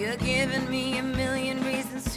You're giving me a million reasons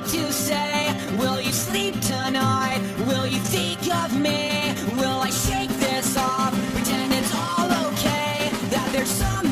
what to say. Will you sleep tonight? Will you think of me? Will I shake this off? Pretend it's all okay. That there's some.